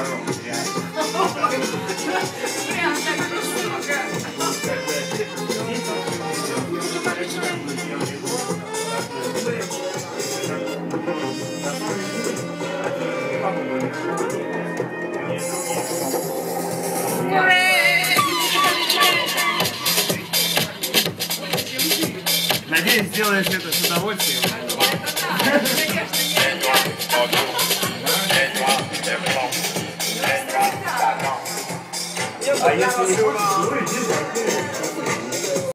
порог, реально. Надеюсь, сделаешь это с удовольствием. は呀、やって。